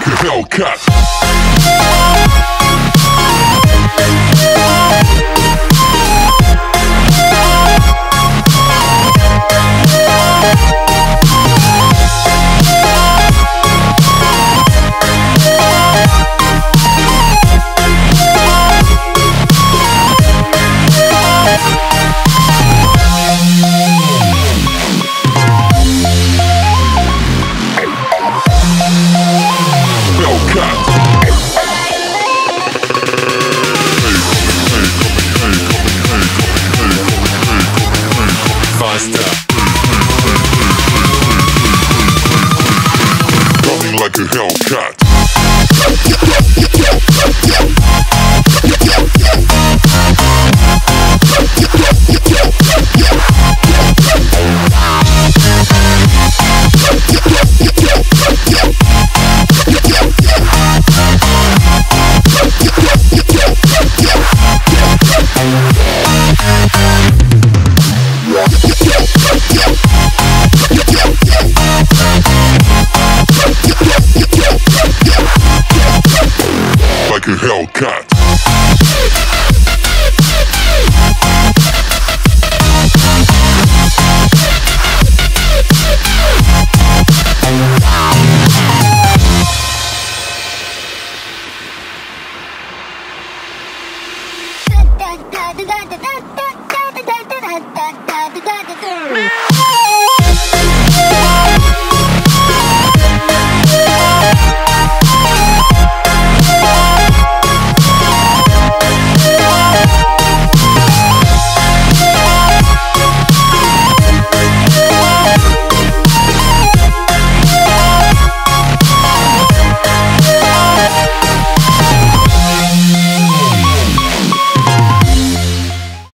like a Hellcat. Faster. Coming like a Hellcat. Hellcat. Meow.